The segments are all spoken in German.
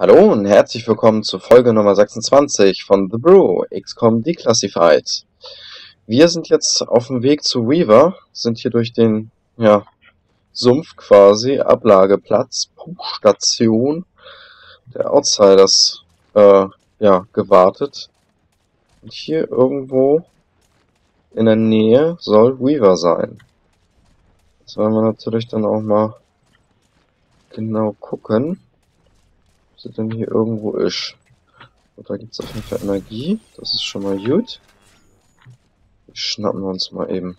Hallo und herzlich willkommen zu Folge Nummer 26 von The Brew, XCOM Declassified. Wir sind jetzt auf dem Weg zu Weaver, sind hier durch den, ja, Sumpf quasi, Ablageplatz, Pumpstation der Outsiders, äh, ja, gewartet. Und hier irgendwo in der Nähe soll Weaver sein. Das werden wir natürlich dann auch mal genau gucken sie denn hier irgendwo ist. Und da gibt es auf jeden Fall Energie. Das ist schon mal gut. Die schnappen wir uns mal eben.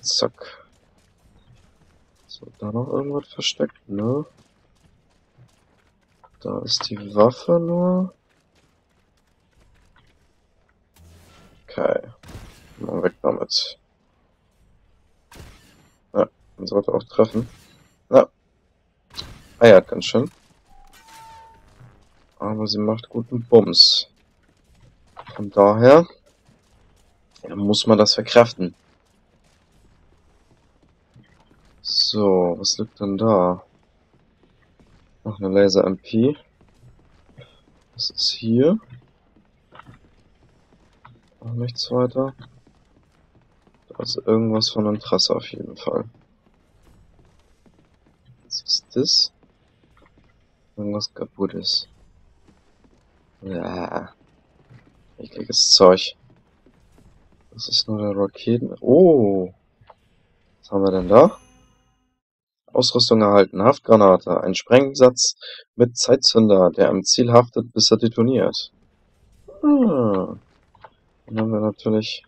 Zack. So, da noch irgendwas versteckt, ne? Da ist die Waffe nur. Okay. Mal weg damit. Ja, man sollte auch treffen. Ja, eiert ganz schön. Aber sie macht guten Bums. Von daher muss man das verkraften. So, was liegt denn da? Noch eine Laser MP. Was ist hier? Noch nichts weiter. Da ist irgendwas von Interesse auf jeden Fall. Was ist das? Irgendwas kaputt ist. Ja. Ekliges Zeug. Das ist nur der Raketen. Oh! Was haben wir denn da? Ausrüstung erhalten. Haftgranate. Ein Sprengsatz mit Zeitzünder, der am Ziel haftet, bis er detoniert. Ah. Dann haben wir natürlich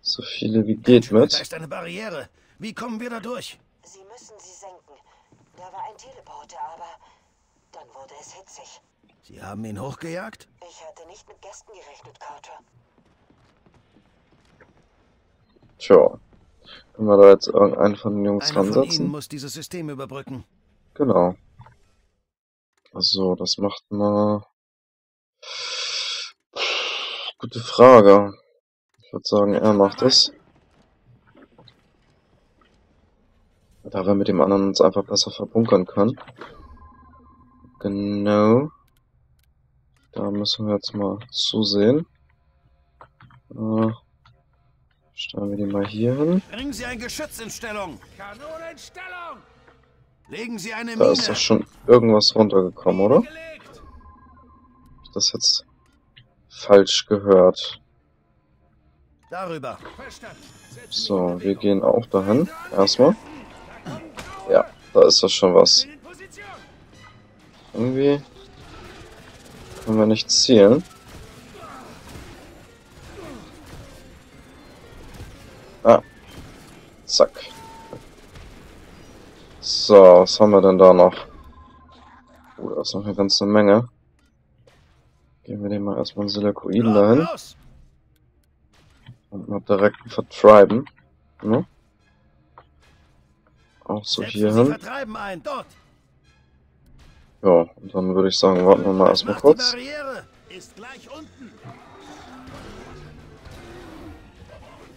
so viele wie geht mit. Da ist eine Barriere. Wie kommen wir da durch? Sie müssen sie senken. Da war ein Teleporter, aber wurde es hitzig. Sie haben ihn hochgejagt? Ich hatte nicht mit Gästen gerechnet, Carter. Tja. Können wir da jetzt irgendeinen von den Jungs Einer von Ihnen ransetzen? muss dieses System überbrücken. Genau. So, das macht mal. Gute Frage. Ich würde sagen, er macht es. Da wir mit dem anderen uns einfach besser verbunkern können. Genau. Da müssen wir jetzt mal zusehen. Äh, stellen wir die mal hier hin. Bringen Sie ein Geschütz in Stellung. Kanone in Stellung. Legen Sie eine Da Mine. ist doch schon irgendwas runtergekommen, oder? Hab ich das jetzt falsch gehört? Darüber. So, wir gehen auch dahin. Erstmal. Ja, da ist doch schon was. Irgendwie können wir nicht zielen. Ah. Zack. So, was haben wir denn da noch? Oh, da ist noch eine ganze Menge. Geben wir dem mal erstmal einen Silakoiden dahin. Und mal direkt vertreiben. Ne? Auch so Setzen hier Sie hin. vertreiben ein. Dort. Ja, und dann würde ich sagen, warten wir mal erstmal kurz.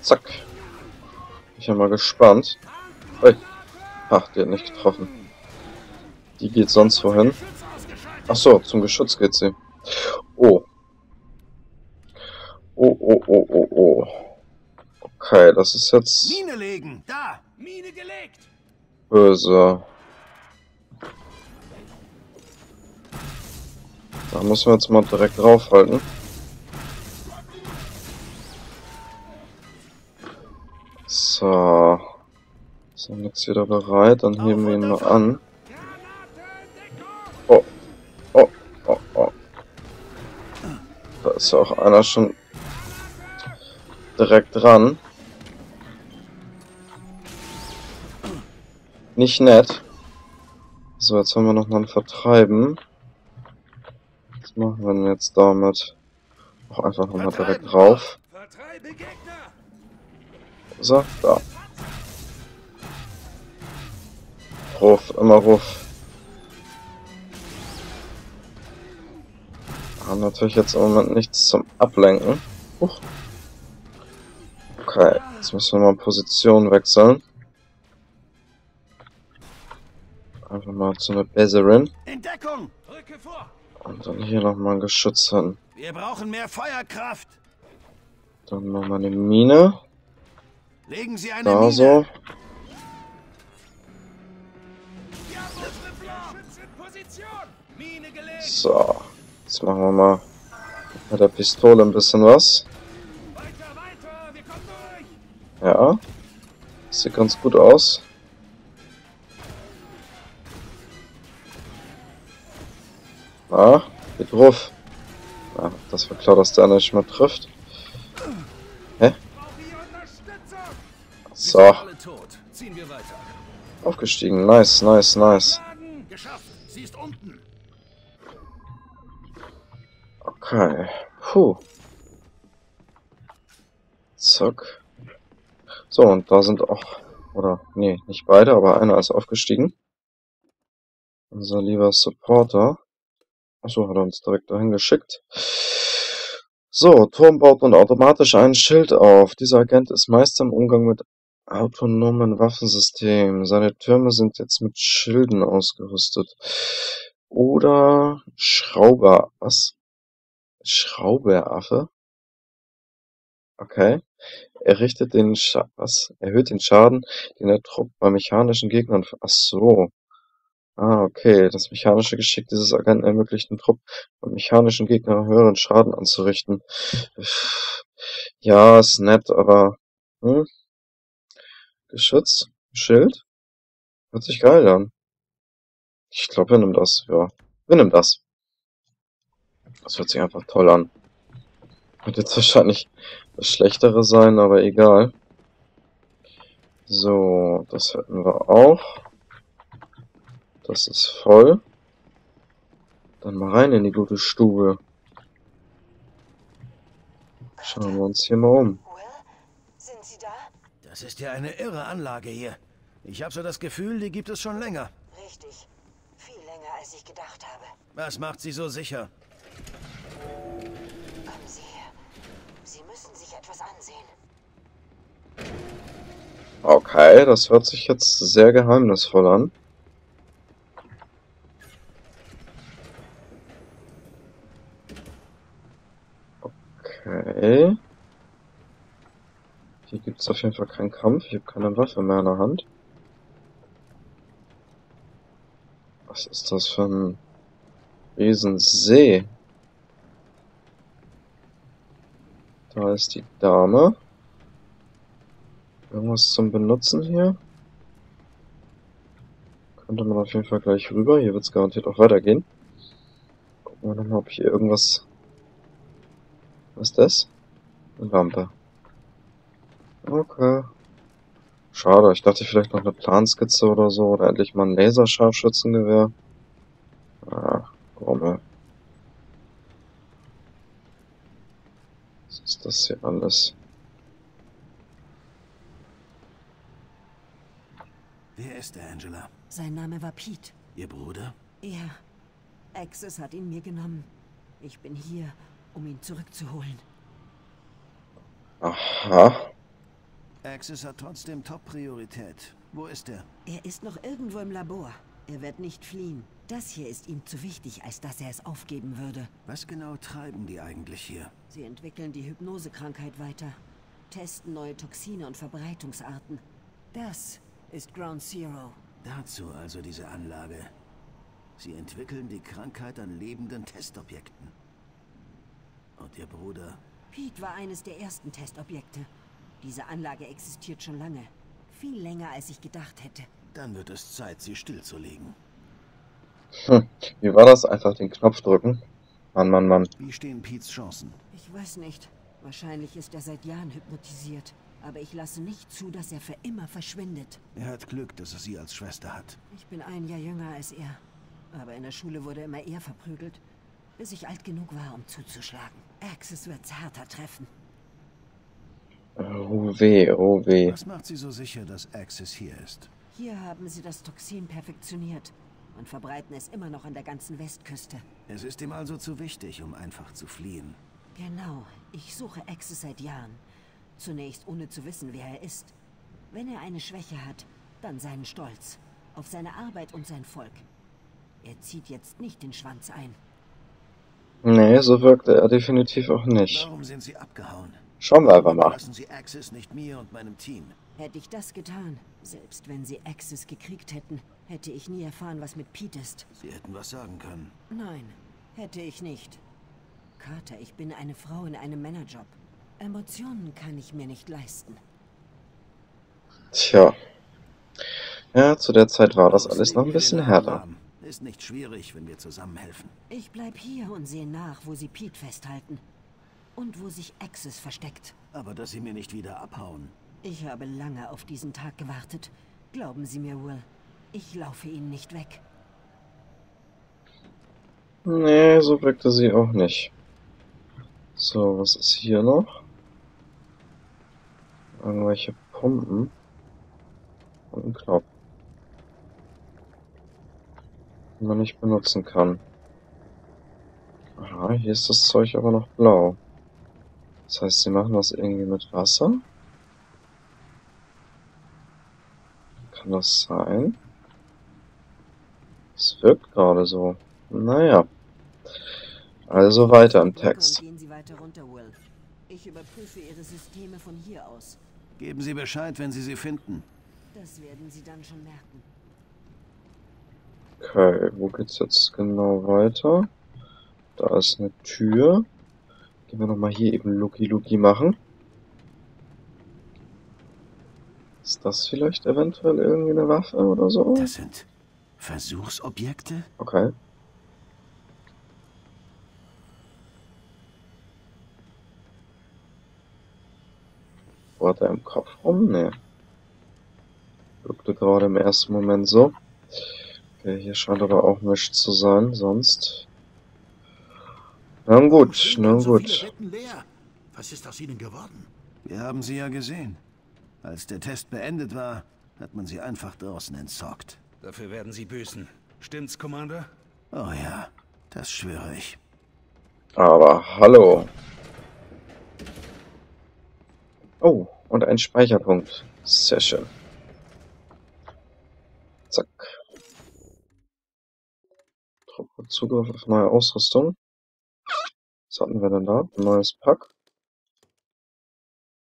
Zack. Ich bin mal gespannt. Ui. Ach, die hat nicht getroffen. Die geht sonst wohin. Ach so, zum Geschütz geht sie. Oh. Oh, oh, oh, oh, oh. Okay, das ist jetzt Mine legen. Da. Mine gelegt. böse. Da müssen wir jetzt mal direkt draufhalten. So. Ist noch nichts wieder bereit, dann heben wir ihn mal an. Oh. Oh, oh, oh. Da ist ja auch einer schon direkt dran. Nicht nett. So, jetzt haben wir noch mal ein Vertreiben. Was machen wir denn jetzt damit? Auch einfach nochmal direkt Gegner. So, da. Ruf, immer Ruf. Haben natürlich jetzt im Moment nichts zum Ablenken. Huch. Okay, jetzt müssen wir mal Position wechseln. Einfach mal zu einer Besserin. In Deckung! Rücke vor! Und dann hier nochmal ein Geschütz hin. Wir brauchen mehr Feuerkraft! Dann nochmal eine Mine. Legen Sie eine Da Mine! so. So. Jetzt machen wir mal mit der Pistole ein bisschen was. Ja. Sieht ganz gut aus. Ah, geht drauf. Ah, das war klar, dass der nicht mehr trifft. Unterstützung! So, aufgestiegen. Nice, nice, nice. Okay. Puh. Zack. So, und da sind auch, oder, nee, nicht beide, aber einer ist aufgestiegen. Unser lieber Supporter. Achso, hat er uns direkt dahin geschickt. So, Turm baut nun automatisch ein Schild auf. Dieser Agent ist Meister im Umgang mit autonomen Waffensystemen. Seine Türme sind jetzt mit Schilden ausgerüstet. Oder Schrauber, was? Schrauberaffe? Okay. Er richtet den Scha was? Erhöht den Schaden, den der Trupp bei mechanischen Gegnern. Ach so. Ah, okay. Das mechanische Geschick dieses Agenten ermöglicht dem Trupp bei mechanischen Gegnern höheren Schaden anzurichten. Ja, ist nett, aber hm? Geschütz? Schild? Hört sich geil an. Ich glaube, wir nehmen das. Ja, wir nehmen das. Das hört sich einfach toll an. Wird jetzt wahrscheinlich das Schlechtere sein, aber egal. So, das hätten wir auch. Das ist voll. Dann mal rein in die gute Stube. Schauen wir uns hier mal um. Sind Sie da? Das ist ja eine irre Anlage hier. Ich habe so das Gefühl, die gibt es schon länger. Richtig. Viel länger, als ich gedacht habe. Was macht sie so sicher? Kommen Sie her. Sie müssen sich etwas ansehen. Okay, das hört sich jetzt sehr geheimnisvoll an. Okay. Es auf jeden Fall keinen Kampf. Ich habe keine Waffe mehr in der Hand. Was ist das für ein Riesensee? Da ist die Dame. Irgendwas zum Benutzen hier? Könnte man auf jeden Fall gleich rüber. Hier wird es garantiert auch weitergehen. Gucken wir nochmal, ob hier irgendwas... Was ist das? Eine Lampe. Okay. Schade, ich dachte vielleicht noch eine Planskizze oder so. Oder endlich mal ein Laserscharfschützengewehr. Ah, Rummel. Was ist das hier alles? Wer ist der Angela? Sein Name war Pete. Ihr Bruder? Er. Axis hat ihn mir genommen. Ich bin hier, um ihn zurückzuholen. Aha. Axis hat trotzdem Top-Priorität. Wo ist er? Er ist noch irgendwo im Labor. Er wird nicht fliehen. Das hier ist ihm zu wichtig, als dass er es aufgeben würde. Was genau treiben die eigentlich hier? Sie entwickeln die Hypnosekrankheit weiter, testen neue Toxine und Verbreitungsarten. Das ist Ground Zero. Dazu also diese Anlage. Sie entwickeln die Krankheit an lebenden Testobjekten. Und ihr Bruder? Pete war eines der ersten Testobjekte. Diese Anlage existiert schon lange. Viel länger, als ich gedacht hätte. Dann wird es Zeit, sie stillzulegen. Hm. Wie war das? Einfach den Knopf drücken. Mann, Mann, Mann. Wie stehen Pete's Chancen? Ich weiß nicht. Wahrscheinlich ist er seit Jahren hypnotisiert. Aber ich lasse nicht zu, dass er für immer verschwindet. Er hat Glück, dass er sie als Schwester hat. Ich bin ein Jahr jünger als er. Aber in der Schule wurde immer er verprügelt, bis ich alt genug war, um zuzuschlagen. Axis wird's härter treffen. Oh weh, oh weh. Was macht sie so sicher, dass Axis hier ist? Hier haben sie das Toxin perfektioniert und verbreiten es immer noch an der ganzen Westküste. Es ist ihm also zu wichtig, um einfach zu fliehen. Genau, ich suche Axis seit Jahren. Zunächst ohne zu wissen, wer er ist. Wenn er eine Schwäche hat, dann seinen Stolz. Auf seine Arbeit und sein Volk. Er zieht jetzt nicht den Schwanz ein. Nee, so wirkte er definitiv auch nicht. Warum sind Sie abgehauen? Schauen wir einfach mal. Lassen Sie Axis nicht mir und meinem Team. Hätte ich das getan, selbst wenn sie Axis gekriegt hätten, hätte ich nie erfahren, was mit Pete ist. Sie hätten was sagen können. Nein, hätte ich nicht. Carter, ich bin eine Frau in einem Männerjob. Emotionen kann ich mir nicht leisten. Tja. Ja, zu der Zeit war das alles noch ein bisschen härter. Ist nicht schwierig, wenn wir zusammenhelfen. Ich bleib hier und sehe nach, wo sie Pete festhalten. Und wo sich Axis versteckt. Aber dass Sie mir nicht wieder abhauen. Ich habe lange auf diesen Tag gewartet. Glauben Sie mir, Will. Ich laufe Ihnen nicht weg. Nee, so wirkte sie auch nicht. So, was ist hier noch? Irgendwelche Pumpen. Und ein Knopf. Den man nicht benutzen kann. Aha, hier ist das Zeug aber noch blau. Das heißt, sie machen das irgendwie mit Wasser? Kann das sein? Es wirkt gerade so. Naja. Also weiter im Text. Gehen Sie weiter runter, Will. Ich überprüfe Ihre Systeme von hier aus. Geben Sie Bescheid, wenn Sie sie finden. Das werden Sie dann schon merken. Okay, wo geht's jetzt genau weiter? Da ist eine Tür. Gehen wir nochmal hier eben Lucky Lucky machen. Ist das vielleicht eventuell irgendwie eine Waffe oder so? Das sind Versuchsobjekte? Okay. Bohrt er im Kopf rum? Nee. Wirkte gerade im ersten Moment so. Okay, hier scheint aber auch nichts zu sein, sonst. Na gut, na gut. Was ist aus ihnen geworden? Wir haben sie ja gesehen. Als der Test beendet war, hat man sie einfach draußen entsorgt. Dafür werden Sie büßen. Stimmt's, Commander? Oh ja, das schwöre ich. Aber hallo. Oh, und ein Speicherpunkt. Sehr schön. Zack. Zugriff auf neue Ausrüstung. Was hatten wir denn da? Ein neues Pack.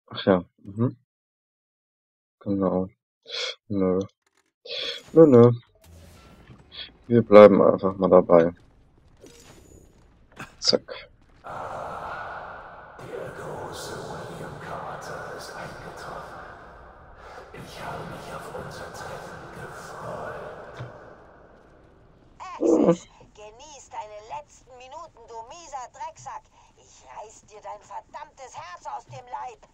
Ach ja, mhm. Genau. Nö. Nö, nö. Wir bleiben einfach mal dabei. Zack. Axis, genieß deine letzten Minuten, du mieser Drecksack. Ich reiß dir dein verdammtes Herz aus dem Leib.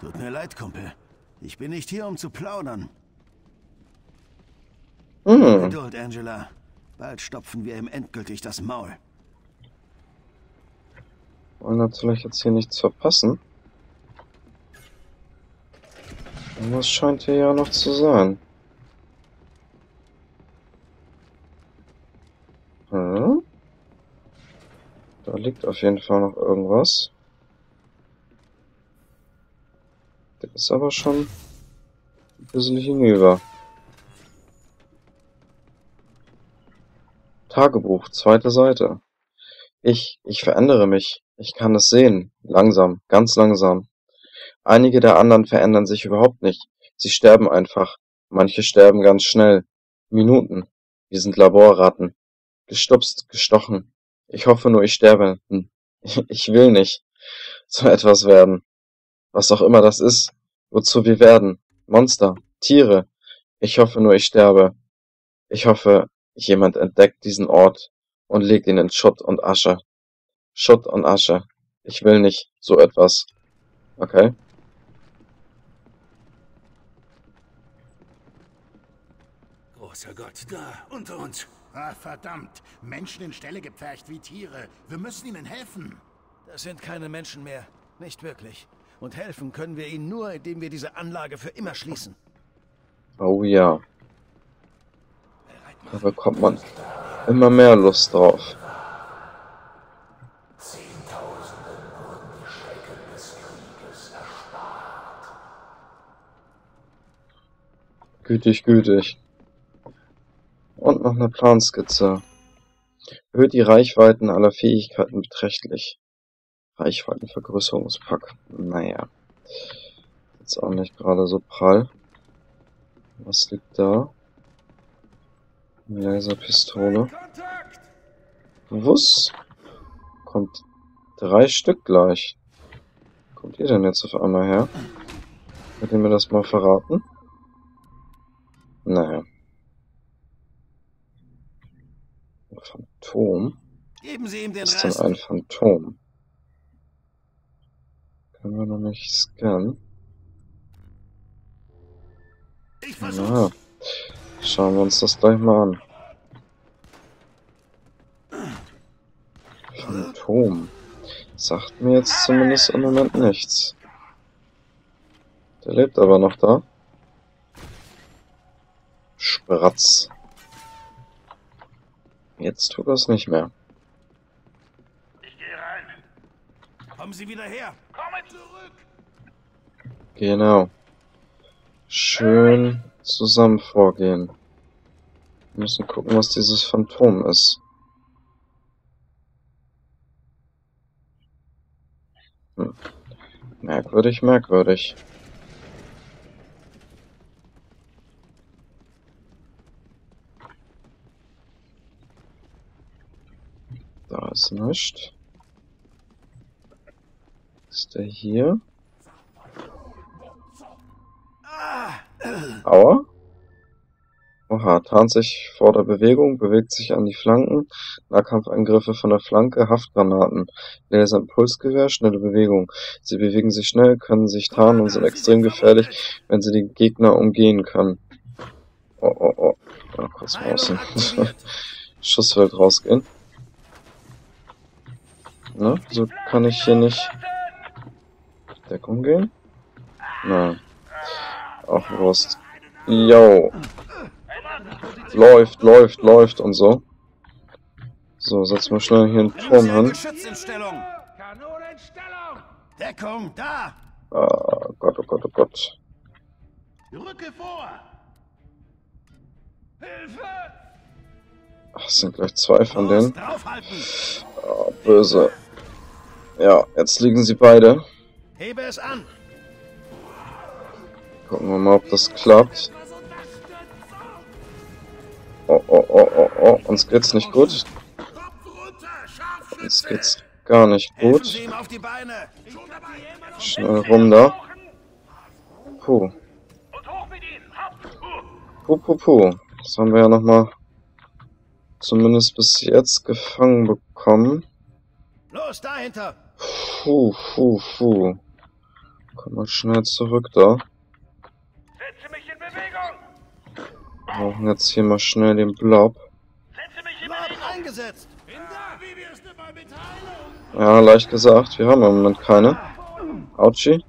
Tut mir leid, Kumpel. Ich bin nicht hier, um zu plaudern. Hm. Geduld, Angela. Bald stopfen wir ihm endgültig das Maul. Wollen natürlich jetzt hier nichts verpassen. Irgendwas scheint hier ja noch zu sein. Hm? Da liegt auf jeden Fall noch irgendwas. Der ist aber schon ein bisschen hinüber. Tagebuch, zweite Seite. Ich, ich verändere mich. Ich kann es sehen. Langsam, ganz langsam. Einige der anderen verändern sich überhaupt nicht. Sie sterben einfach. Manche sterben ganz schnell. Minuten. Wir sind Laborratten. Gestupst, gestochen. Ich hoffe nur, ich sterbe. Hm. Ich will nicht so etwas werden. Was auch immer das ist. Wozu wir werden. Monster. Tiere. Ich hoffe nur, ich sterbe. Ich hoffe, jemand entdeckt diesen Ort und legt ihn in Schutt und Asche. Schutt und Asche. Ich will nicht so etwas. Okay. Großer Gott, da, unter uns. Ah, verdammt. Menschen in Ställe gepfercht wie Tiere. Wir müssen ihnen helfen. Das sind keine Menschen mehr. Nicht wirklich. Und helfen können wir ihnen nur, indem wir diese Anlage für immer schließen. Oh ja. Da bekommt man immer mehr Lust drauf. Gütig, gütig. Und noch eine Planskizze. Erhöht die Reichweiten aller Fähigkeiten beträchtlich. Reichweitenvergrößerungspack. Naja. Jetzt auch nicht gerade so prall. Was liegt da? Laserpistole. Was? Kommt drei Stück gleich. Kommt ihr denn jetzt auf einmal her? Könnt ihr mir das mal verraten? Naja. Ein Phantom? Geben Sie ihm den Was ist denn ein Phantom? Können wir noch nicht scannen? Ich Ja. versuch's. Schauen wir uns das gleich mal an. Phantom. Sagt mir jetzt zumindest im Moment nichts. Der lebt aber noch da. Spratz. Jetzt tut das nicht mehr. Ich gehe rein. Kommen Sie wieder her. Komme zurück. Genau. Schön zusammen vorgehen. Wir müssen gucken, was dieses Phantom ist. Hm. Merkwürdig, merkwürdig. Ist nichts. Ist der hier? Aua. Oha, tarnt sich vor der Bewegung, bewegt sich an die Flanken, Nahkampfangriffe von der Flanke, Haftgranaten, Laserimpulsgewehr, schnelle Bewegung. Sie bewegen sich schnell, können sich tarnen und sind extrem gefährlich, wenn sie die Gegner umgehen können. Oh, oh, oh. Ja, kurz mal aktiviert. Schussfeld rausgehen. Ne? So kann ich hier nicht Deckung gehen? Nein. Auch Wurst. Yo. Läuft, läuft, läuft und so. So, setzen wir schnell hier einen Turm hin. Deckung, da. Ah, Gott, oh Gott, oh Gott. Rücke vor. Hilfe. Ach, es sind gleich zwei von denen. Ah, böse. Ja, jetzt liegen sie beide. Hebe es an. Gucken wir mal, ob das klappt. Oh, oh, oh, oh, oh. Uns geht's nicht gut. Uns geht's gar nicht gut. Schnell rum da. Puh. Uh. Puh, puh, puh. Das haben wir ja nochmal zumindest bis jetzt gefangen bekommen. Los, dahinter. Puh, puh, puh. Komm mal schnell zurück da. Setze mich in Bewegung. Wir brauchen jetzt hier mal schnell den Blob. Setze mich in Bewegung. eingesetzt. Ja, leicht gesagt. Wir haben im Moment keine. Autschi.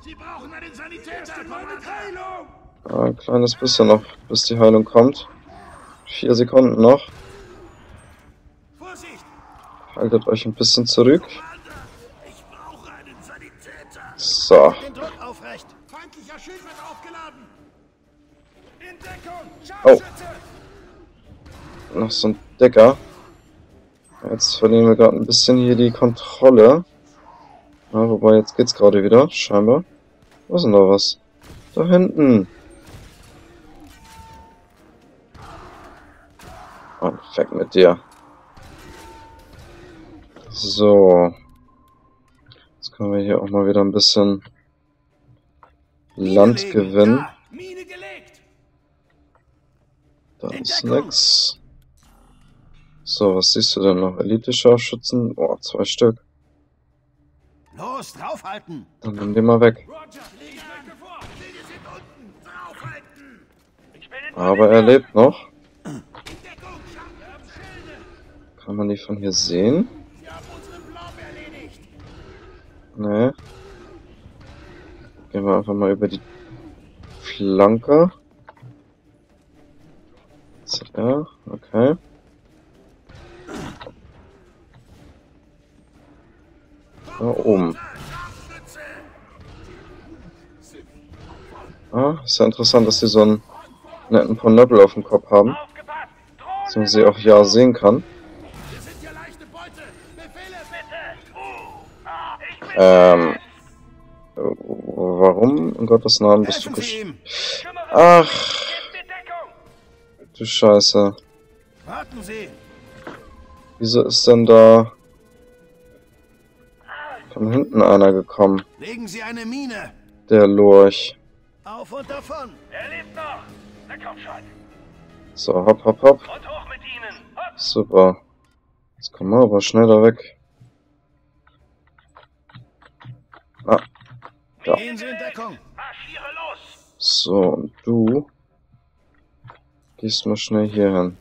Sie brauchen einen Sanitäter. Ja, ein kleines bisschen noch, bis die Heilung kommt. Vier Sekunden noch. Haltet euch ein bisschen zurück. So. Oh. Noch so ein Decker. Jetzt verlieren wir gerade ein bisschen hier die Kontrolle. Ja, wobei, jetzt geht's gerade wieder, scheinbar. Wo ist denn da was? Da hinten. Und weg mit dir. So. Jetzt können wir hier auch mal wieder ein bisschen Land gewinnen. Da. Gelegt. Da ist nix. So, was siehst du denn noch? Elite-Scharfschützen? Oh, zwei Stück. Los, draufhalten. Dann nimm den mal weg. Aber er lebt noch. Kann man die von hier sehen? Nee. Gehen wir einfach mal über die Flanke. Ja, okay. Da oben. Ah, ist ja interessant, dass die so einen netten Ponöppel auf dem Kopf haben. Dass man sie auch ja sehen kann. Wir sind hier leichte Beute! Befehle bitte! Uh, ah, ich bin Ähm. Warum in Gottes Namen bist du Helfen gesch... Ach, du Scheiße. Warten Sie! Wieso ist denn da von hinten einer gekommen? Legen Sie eine Mine! Der Lurch. Auf und davon! Er lebt noch! Na komm schon! So, hopp, hopp, hopp. Und hoch mit ihnen! Hopp! Super. Jetzt kommen wir aber schneller weg. Ah, Ja. Gehen Sie in Deckung! Marschiere los! so, und du gehst mal schnell hier hin.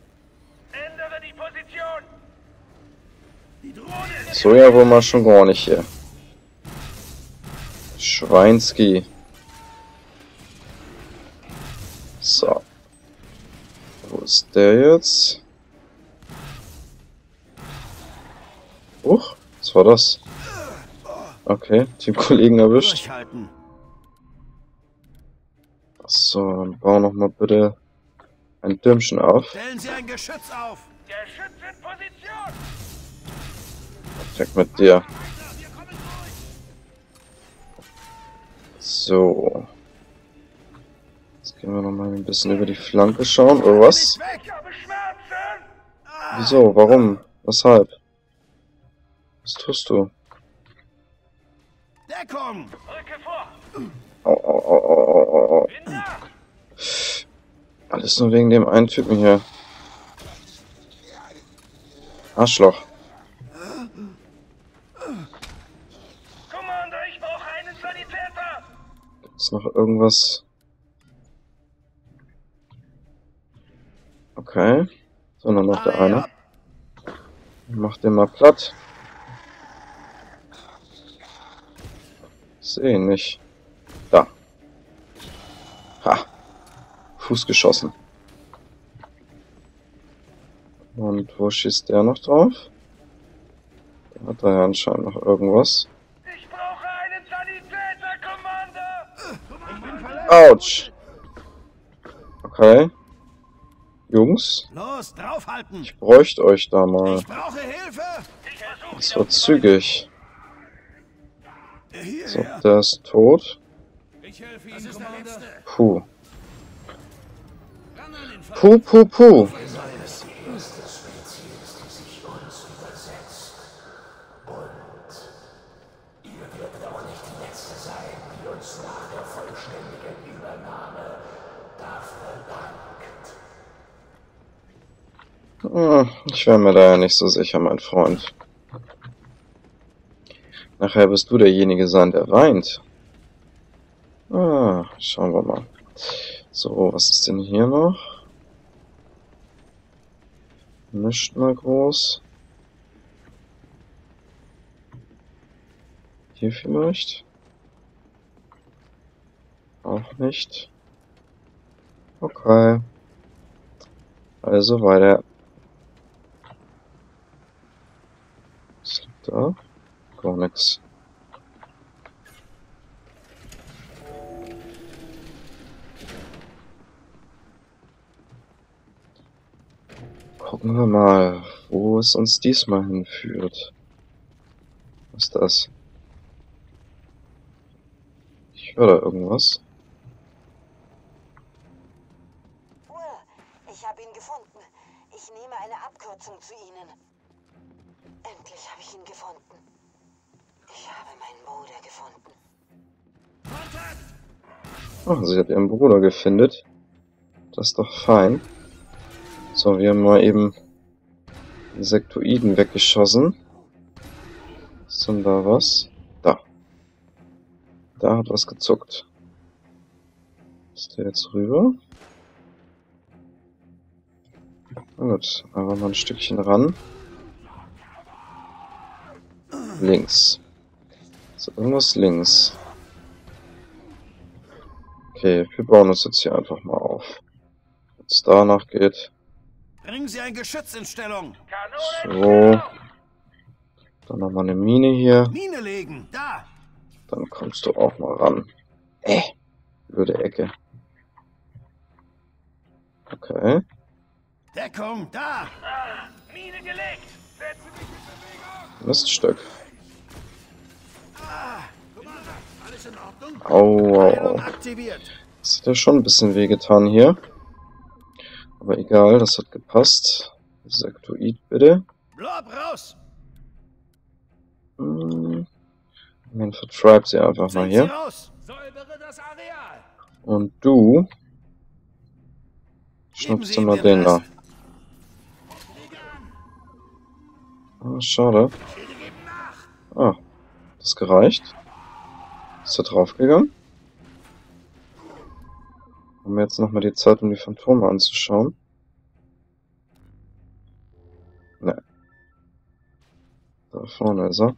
Ändere die Position! Die Drohne ist So ja wohl mal schon gar nicht hier. Schweinski. So. Wo ist der jetzt? Huch, was war das? Okay, Teamkollegen erwischt. So, dann bau noch mal bitte ein Dümmchen auf. Stellen Sie ein Geschütz auf! Der Schütz in Position! Weg mit dir. Wir! So. Jetzt gehen wir noch mal ein bisschen über die Flanke schauen. Oder was? Wieso? Warum? Weshalb? Was tust du? Deckung! Rücke vor! Au, au, au, au. Bin da! Alles nur wegen dem einen Typen hier. Arschloch. Commander, ich brauche einen Sanitäter! Ist noch irgendwas? Okay. So, dann noch der Ei eine. Mach den mal platt. Sehe ihn nicht. Da. Ha. Fuß geschossen. Und wo schießt der noch drauf? Der hat da ja anscheinend noch irgendwas. Ich brauche einen Sanitäter, Commander! Autsch. Okay. Jungs, Los, draufhalten! ich bräuchte euch da mal. Ich brauche Hilfe! Ich versuche Das wird zügig. So, der ist tot. Puh. Puh, puh, puh. Ich wäre mir da ja nicht so sicher, mein Freund. Nachher wirst du derjenige sein, der weint. Ah, schauen wir mal. So, was ist denn hier noch? Nicht mal groß. Hier vielleicht? Auch nicht. Okay. Also weiter. Was liegt da? Gar nix. Gucken wir mal, wo es uns diesmal hinführt. Was ist das? Ich höre da irgendwas. Ich habe ihn gefunden. Ich nehme eine Abkürzung zu Ihnen. Endlich habe ich ihn gefunden. Ich habe meinen Bruder gefunden. Ach, sie hat ihren Bruder gefindet. Das ist doch fein. So, wir haben mal eben Insektoiden weggeschossen. Ist denn da was? Da. Da hat was gezuckt. Ist der jetzt rüber? Na gut, einfach mal ein Stückchen ran. Links. Ist irgendwas links? Okay, wir bauen uns jetzt hier einfach mal auf. Wenn es danach geht, Bringen Sie ein Geschütz in Stellung. So. Dann nochmal eine Mine hier. Mine legen. Da. Dann kommst du auch mal ran. Äh, blöde Ecke. Okay. Deckung. Da. Mine gelegt. Setze mich in Bewegung. Miststück. Alles in Ordnung? Au, au, au. aktiviert. Das hat ja schon ein bisschen wehgetan hier. Aber egal, das hat gepasst. Sektoid bitte. Blob raus. Hm. Man vertreibt sie einfach mal hier. Und du schnappst ihm mal den da. Ah, schade. Ah, das gereicht. Ist er draufgegangen? Haben wir jetzt nochmal die Zeit, um die Phantome anzuschauen? Ne. Da vorne ist er.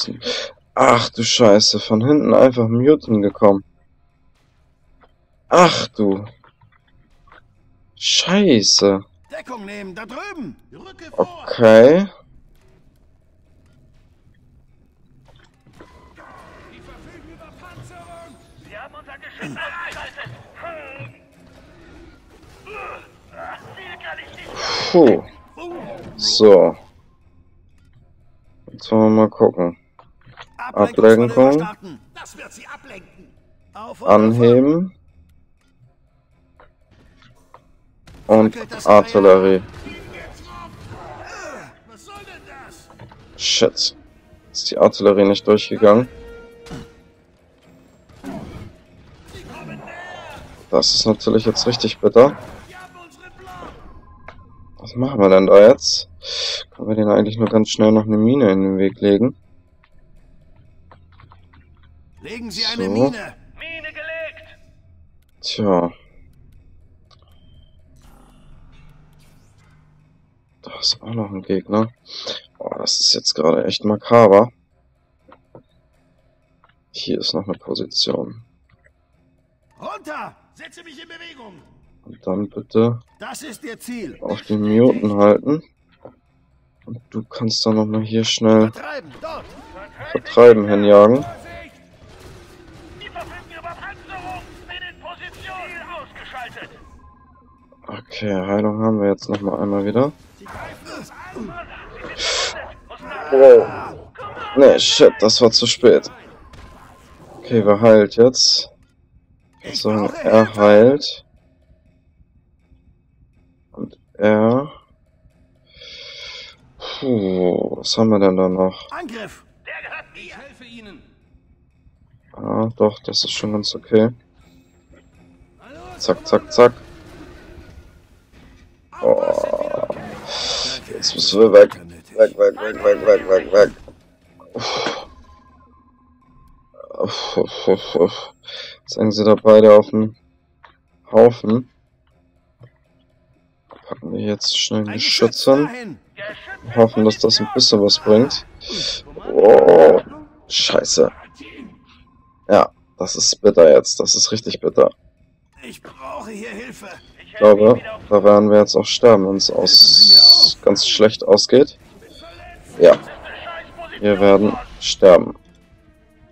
Denn? Ach du Scheiße, von hinten einfach Mutant gekommen. Ach du. Scheiße. Deckung nehmen. Da drüben. Rücke vor! Okay. Die verfügen über Panzerung. Sie haben unser Geschütz ausgeschaltet. Hm. Puh. So. Jetzt wollen wir mal gucken. Ablenkung. starten. Das wird sie ablenken! Auf und Anheben. Und Artillerie. Was soll denn das? Shit. Ist die Artillerie nicht durchgegangen? Das ist natürlich jetzt richtig bitter. Was machen wir denn da jetzt? Können wir denen eigentlich nur ganz schnell noch eine Mine in den Weg legen? Legen Sie eine So. Mine. Mine gelegt. Tja. Da ist auch noch ein Gegner. Boah, das ist jetzt gerade echt makaber. Hier ist noch eine Position. Runter. Setze mich in Bewegung! Und dann bitte Das ist Ihr Ziel. auf den Muten halten. Und du kannst dann nochmal hier schnell Vertreiben. Dort. vertreiben hinjagen. Okay, Heilung haben wir jetzt nochmal einmal wieder. Wow. Nee, shit, das war zu spät. Okay, wer heilt jetzt? So, er heilt. Und er. Puh, was haben wir denn da noch? Angriff. Der gehört mir. Ich helfe Ihnen. Ah, doch, das ist schon ganz okay. Zack, zack, zack. Oh, jetzt müssen wir weg. Weg, weg, weg, weg, weg, weg, weg. Jetzt hängen sie da beide auf dem Haufen. Packen wir jetzt schnell die Schützen. Hoffen, dass das ein bisschen was bringt. Oh, scheiße. Ja, das ist bitter jetzt. Das ist richtig bitter. Ich brauche hier Hilfe. Ich glaube, da werden wir jetzt auch sterben, wenn es aus ganz schlecht ausgeht. Ja, wir werden sterben.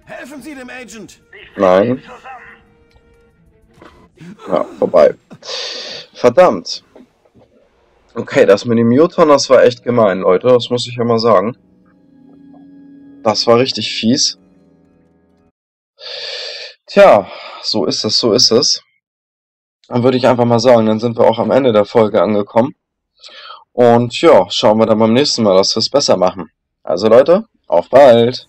Helfen Sie dem Agent. Nein. Ja, vorbei. Verdammt. Okay, das mit dem Muton, das war echt gemein, Leute. Das muss ich ja mal sagen. Das war richtig fies. Tja, so ist es, so ist es. Dann würde ich einfach mal sagen, dann sind wir auch am Ende der Folge angekommen. Und ja, schauen wir dann beim nächsten Mal, dass wir es besser machen. Also Leute, auf bald!